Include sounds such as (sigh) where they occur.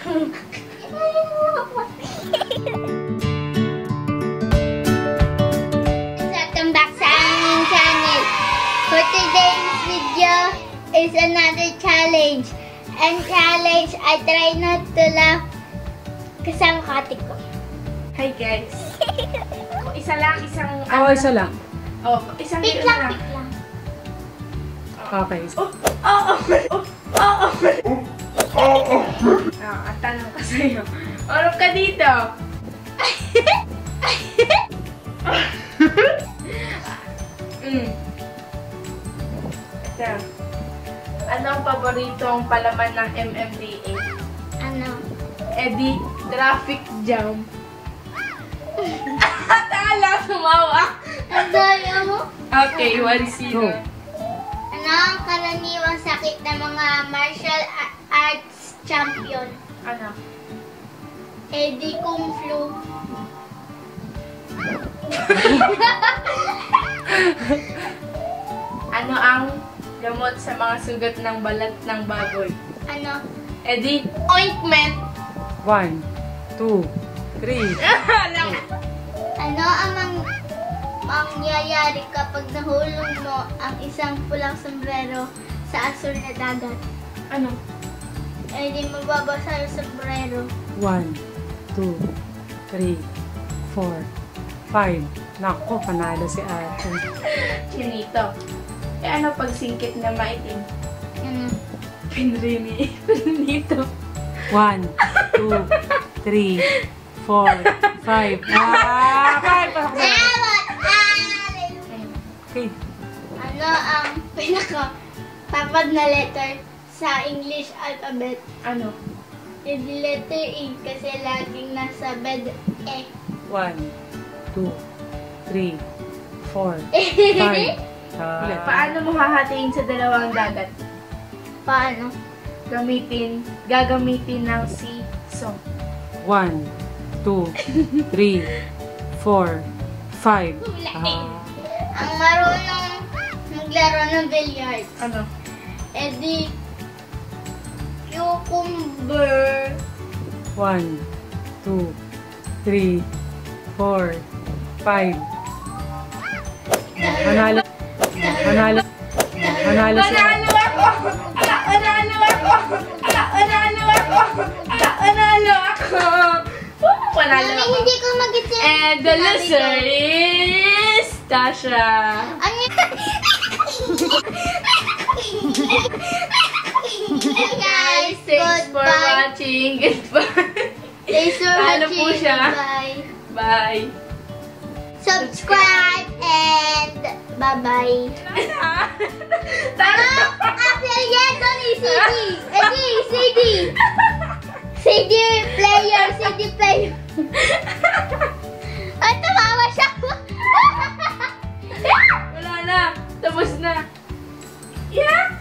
Welcome back sa aming channel. For today's video is another challenge. And challenge, I try not to laugh kasama kati ko. Hi guys. (laughs) Isa lang, isang... Oo, oh, isa lang. Oh, isang Pick lang, pick lang. Okay. Oh, oh, oh, oh, oh, oh. At tanong ko sa'yo. Orok ka dito. mm. Ito. Anong paboritong palaman ng MMDA? Ano? Eddie, traffic jam. (laughs) Tala, sumawa. Ang daya mo? Okay, one zero. Ano ang karaniwang sakit ng mga martial arts champion? Ano? Eddie Kung Flu. (laughs) Ano ang gamot sa mga sugat ng balat ng baboy? Ano? Eddie, ointment. One, two, three. (laughs) Alam. Ano ang mang mangyayari kapag nahulog mo ang isang pulang sombrero sa asul na dagat? ano? Eh, di mababasa yung sombrero. One, two, three, four, five. Nako, panalo si ate. (laughs) Chinito. Eh ano pag singkit na maitim? Ano? Pinrini. (laughs) Pinito. One, two, three, four, five. Ah, five. Pasok na. Okay. Ano ang pinaka tapad na letter sa English alphabet? Ano? Yung letter E kasi laging nasa bed E. One, two, three, four, (laughs) five. Ah, Paano mo hahatiin sa dalawang dagat? Paano? Gamitin, gagamitin ng si song. One, two, three, four, five. Ah, Ang marunong maglaro ng billiards. Ano? Eh di, cucumber. one, two, three, four, five. Panalo. Panalo. Panalo Panalo ako! Panalo ako! Panalo ako! Panalo ako! Panalo ako. hindi ko mag-get And the loser is Tasha. Ano (laughs) Thanks Goodbye. (laughs) for watching. Goodbye. Thanks for Paano watching. Po siya? Bye. Bye. Subscribe and bye-bye. Tara! After ah, yan, Donnie, CD! CD! CD player, CD player. Ay, tumawa siya! Wala na! Tapos na! Yeah!